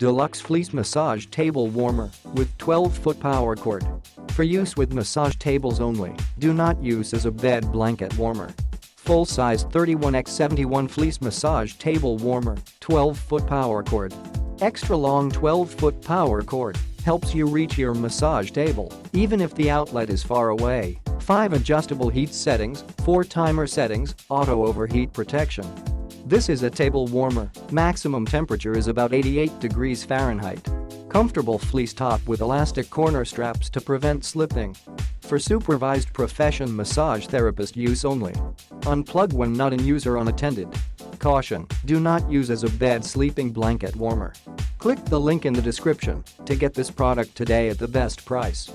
Deluxe Fleece Massage Table Warmer with 12-foot power cord. For use with massage tables only, do not use as a bed blanket warmer. Full-size 31x71 fleece massage table warmer, 12-foot power cord. Extra long 12-foot power cord helps you reach your massage table even if the outlet is far away. 5 adjustable heat settings, 4 timer settings, auto overheat protection. This is a table warmer, maximum temperature is about 88 degrees Fahrenheit. Comfortable fleece top with elastic corner straps to prevent slipping. For supervised profession massage therapist use only. Unplug when not in use or unattended. Caution, do not use as a bed sleeping blanket warmer. Click the link in the description to get this product today at the best price.